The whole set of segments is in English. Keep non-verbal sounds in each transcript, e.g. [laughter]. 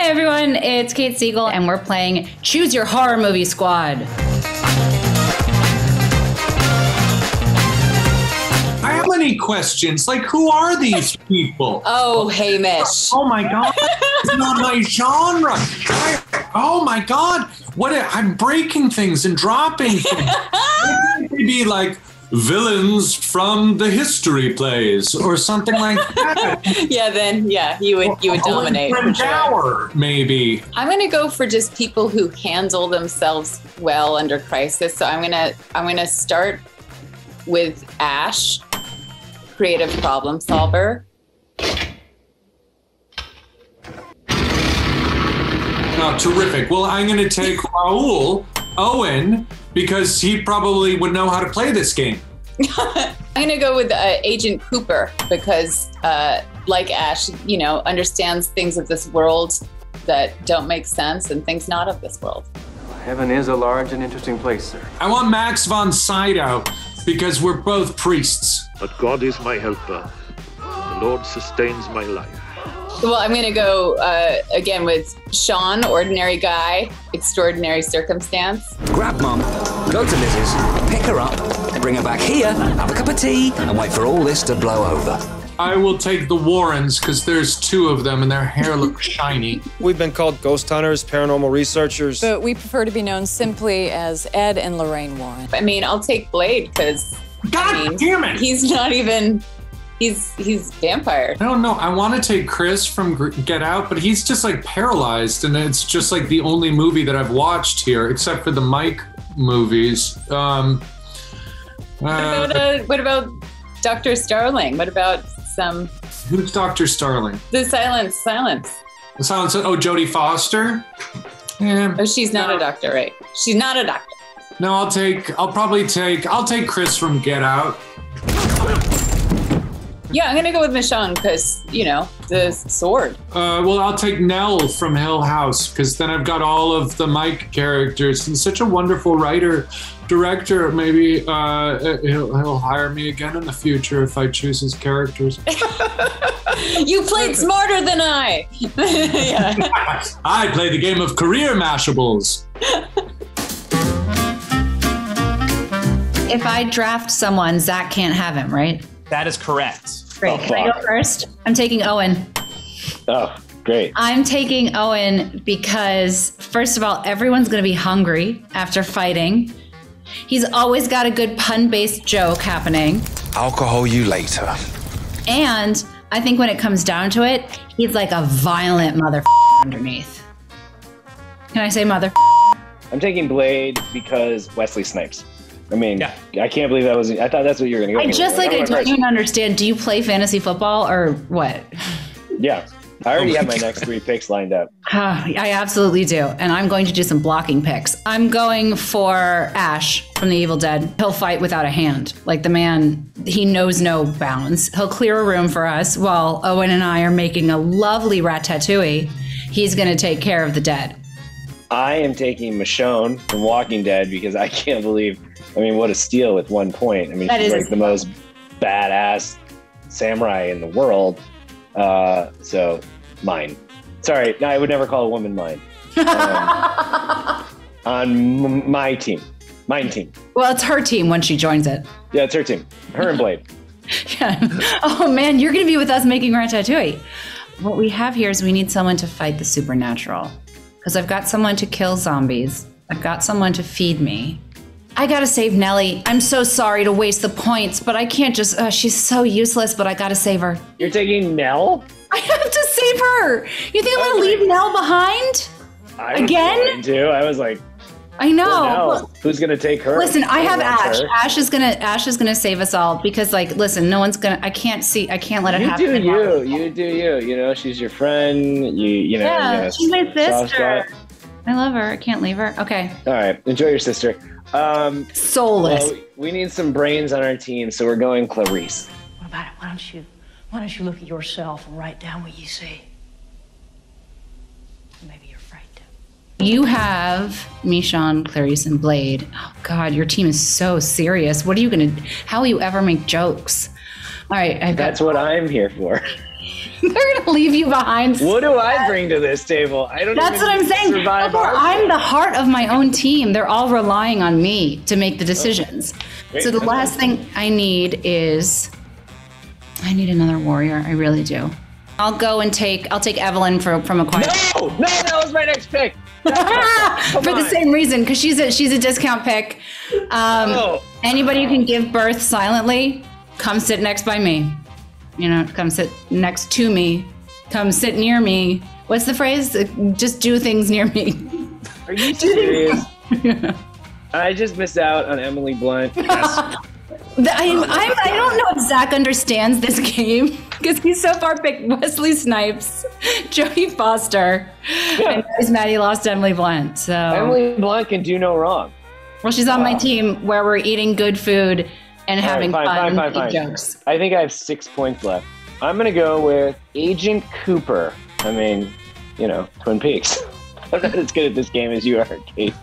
Hey everyone, it's Kate Siegel, and we're playing Choose Your Horror Movie Squad. I have many questions. Like, who are these people? Oh, Hamish. Oh my god, it's not my genre. I- oh my god, what? A, I'm breaking things and dropping things. [laughs] Maybe like villains from the history plays or something like [laughs] that. Yeah, then yeah, you would you would dominate. For sure. Maybe. I'm gonna go for just people who handle themselves well under crisis. So I'm gonna I'm gonna start with Ash, creative problem solver. Oh, terrific. Well, I'm going to take Rahul Owen because he probably would know how to play this game. [laughs] I'm gonna go with uh, Agent Cooper because, uh, like Ash, you know, understands things of this world that don't make sense and things not of this world. Heaven is a large and interesting place, sir. I want Max von Sydow because we're both priests. But God is my helper. The Lord sustains my life. Well, I'm gonna go uh, again with Sean, ordinary guy, extraordinary circumstance. Grab mum, go to Liz's, pick her up, bring her back here, have a cup of tea, and wait for all this to blow over. I will take the Warrens because there's two of them and their hair looks [laughs] shiny. We've been called ghost hunters, paranormal researchers. But we prefer to be known simply as Ed and Lorraine Warren. I mean, I'll take Blade because God I mean, damn it! he's not even he's he's vampire. I don't know. I want to take Chris from Get Out, but he's just like paralyzed, and it's just like the only movie that I've watched here, except for the Mike movies. Um, What uh, about uh, what about Doctor Starling? What about some who's Doctor Starling? the silence silence? The silence. Oh, Jodie Foster. Yeah. Oh, she's not a doctor, right? She's not a doctor. No, I'll take. I'll probably take. I'll take Chris from Get Out. Yeah, I'm gonna go with Michonne because you know the sword. Uh, well, I'll take Nell from Hill House because then I've got all of the Mike characters. and such a wonderful writer, director. Maybe uh, he'll, he'll hire me again in the future if I choose his characters. [laughs] [laughs] You played smarter than I. [laughs] yeah. I play the game of career mashables. If I draft someone, Zach can't have him, right? That is correct. Great. Can I go first? I'm taking Owen. Oh, great. I'm taking Owen because, first of all, everyone's going to be hungry after fighting. He's always got a good pun based joke happening. Alcohol you later. And I think when it comes down to it, he's like a violent mother [laughs] underneath. Can I say mother? I'm taking Blade because Wesley Snipes. I mean, Yeah. I can't believe that was. I thought that's what you were going to go. I just like, I I'm don't first. even understand. Do you play fantasy football or what? Yeah, I already have my next three picks lined up. Ah, [sighs] I absolutely do. And I'm going to do some blocking picks. I'm going for Ash from The Evil Dead. He'll fight without a hand. Like the man, he knows no bounds. He'll clear a room for us while Owen and I are making a lovely ratatouille. He's going to take care of the dead. I am taking Michonne from Walking Dead because I can't believe. I mean, what a steal with one point. I mean, That she's like the most badass samurai in the world. Uh, so mine. Sorry, no, I would never call a woman mine. [laughs] Um, on m- my team, mine team. Well, it's her team when she joins it. Yeah, it's her team. Her and Blade. [laughs] Yeah. Oh man, you're going to be with us making ratatouille. What we have here is we need someone to fight the supernatural. Because I've got someone to kill zombies. I've got someone to feed me. I gotta save Nellie. I'm so sorry to waste the points, but I can't just. Uh, she's so useless, but I gotta save her. You're taking Nell? [laughs] I have to save her. You think I'm gonna leave Nell behind? I Again? to. I was like, I know. Nell. Who's going to take her? Listen, I have Ash. her. Ash is gonna. Ash is gonna save us all because, like, listen, no one's gonna. I can't see. I can't let it happen. You happen. do you. You do you. You know, she's your friend. You you know. Yeah, you know, she's my sister. I love her. I can't leave her. Okay. All right, enjoy your sister. Um, Soulless. well, we need some brains on our team, so we're going Clarice. What about it? Why don't you why don't you look at yourself and write down what you see? Maybe you're afraid to. You have Michonne, Clarice, and Blade. Oh God, your team is so serious. What are you gonna? How will you ever make jokes? All right, I've got. That's what I'm here for. [laughs] They're gonna leave you behind. What do I bring to this table? I don't. That's what I'm saying. I'm the heart of my own team. They're all relying on me to make the decisions. Great. So the last thing I need is I need another warrior. I really do. I'll go and take I'll take Evelyn for, from a quiet No, no, that was my next pick. For the same reason because she's a she's a discount pick. Um, Oh. Anybody who can give birth silently, come sit next by me. You know, come sit next to me. Come sit near me. What's the phrase? Just do things near me. Are you [laughs] serious? [laughs] I just missed out on Emily Blunt. The- [laughs] I'm, I'm, I don't know if Zach understands this game because he's so far picked [laughs] Wesley Snipes, Jodie Foster, and is Maddie lost Emily Blunt. So Emily Blunt can do no wrong. well, she's on my team where we're eating good food and All right, having fine, fun, fine, fine, fine. jokes. I think I have six points left. I'm gonna go with Agent Cooper. I mean, you know, Twin Peaks. [laughs] I'm not as good at this game as you are, Kate.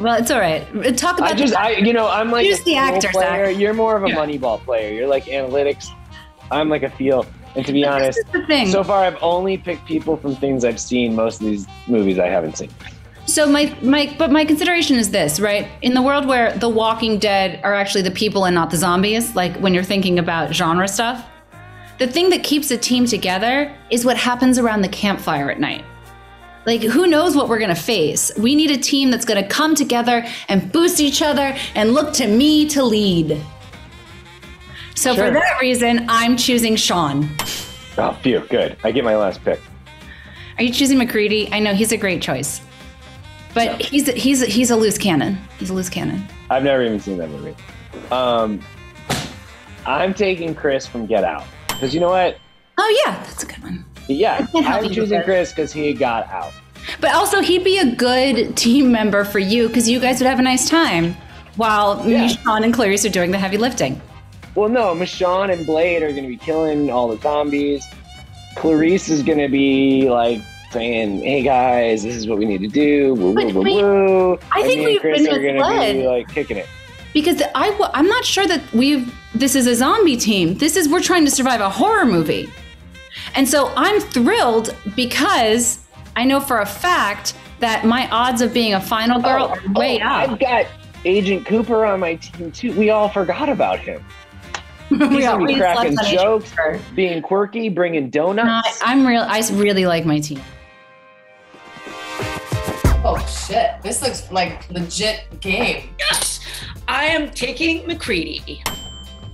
Well, it's all right. Uh, talk about I just, the- I, you know, I'm like Choose a the actor, player. Zach. You're more of a Yeah. Moneyball player. You're like analytics. I'm like a feel. And to be honest, the thing. so far I've only picked people from things I've seen. Most of these movies I haven't seen. So my my but my consideration is this, right? In the world where the Walking Dead are actually the people and not the zombies, like when you're thinking about genre stuff, the thing that keeps a team together is what happens around the campfire at night. Like who knows what we're going to face? We need a team that's going to come together and boost each other and look to me to lead. So for that reason, I'm choosing Sean. Oh, phew, good. I get my last pick. Are you choosing MacReady? I know he's a great choice. But he's he's he's a loose cannon. He's a loose cannon. I've never even seen that movie. Um, I'm taking Chris from Get Out because you know what? Oh yeah, that's a good one. Yeah, I'm choosing. Chris because he got out. But also, he'd be a good team member for you because you guys would have a nice time while Yeah. Michonne and Clarice are doing the heavy lifting. Well, no, Michonne and Blade are going to be killing all the zombies. Clarice is going to be like saying, "Hey guys, this is what we need to do." Woo, But woo, woo, wait, woo. I And think we've Chris been are gonna be like kicking it. Because I, I'm not sure that we've. This is a zombie team. This is we're trying to survive a horror movie, and so I'm thrilled because I know for a fact that my odds of being a final oh, girl are way oh, up. I've got Agent Cooper on my team too. We all forgot about him. [laughs] He's We gonna be cracking slept on Agent jokes, being quirky, bringing No, I, donuts. I'm real. I really like my team. Oh shit! This looks like legit game. Yes, I am taking MacReady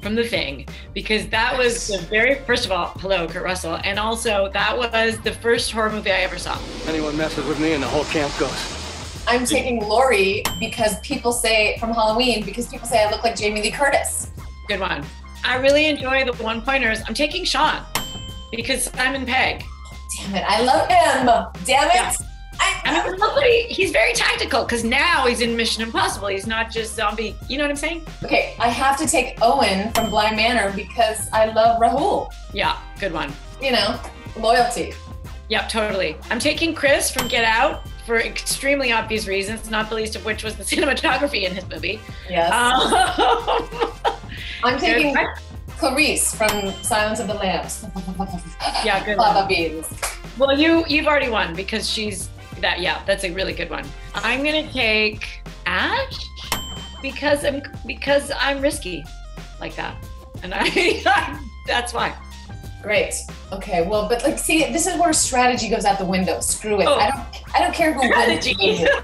from the thing because that was the very first of all, hello, Kurt Russell, and also that was the first horror movie I ever saw. Anyone messes with me and the whole camp goes. I'm taking Laurie because people say from Halloween because people say I look like Jamie Lee Curtis. Good one. I really enjoy the one pointers. I'm taking Sean because Simon Pegg. Damn it! I love him. Damn it! Yeah. I mean, look he's very tactical because now he's in Mission Impossible. He's not just zombie. You know what I'm saying? Okay, I have to take Owen from Bly Manor because I love Rahul. Yeah, good one. You know, loyalty. Yep, totally. I'm taking Chris from Get Out for extremely obvious reasons, not the least of which was the [laughs] cinematography in his movie. Yes. Um, [laughs] I'm taking. Clarice from Silence of the Lambs. Yeah, good [laughs] Lava one. beans. well, you you've already won because she's that. Yeah, that's a really good one. I'm gonna take Ash because I'm because I'm risky like that, and I [laughs] that's why. Great. Okay. Well, but like, see, this is where strategy goes out the window. Screw it. Oh. I don't. I don't care who wins. Strategy. [laughs]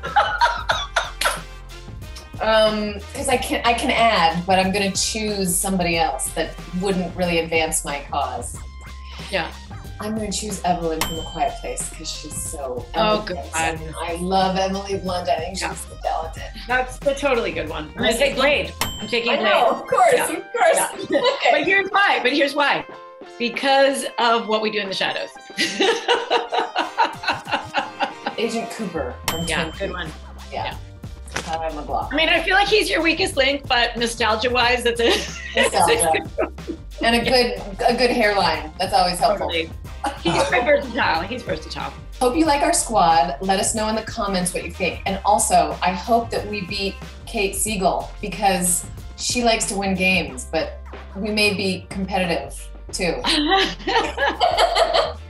Um, because I can I can add, but I'm gonna choose somebody else that wouldn't really advance my cause. Yeah. I'm gonna choose Evelyn from The Quiet Place because she's so. Oh, God. I love Emily Blunt. I think she's Yeah. so talented. That's a totally good one. I'm gonna take Blade. I'm taking I Blade. know, of course, Yeah. of course. Yeah. [laughs] Okay. But here's why. But here's why. Because of what we do in the shadows. [laughs] Agent Cooper from yeah, Twin good one. Yeah. Tyler MacLachlan. I mean, I feel like he's your weakest link, but nostalgia-wise, that's a Nostalgia. [laughs] and a good a good hairline. That's always helpful. Totally. He's very versatile. He's versatile. Hope you like our squad. Let us know in the comments what you think. And also, I hope that we beat Kate Siegel because she likes to win games, but we may be competitive too. [laughs] [laughs]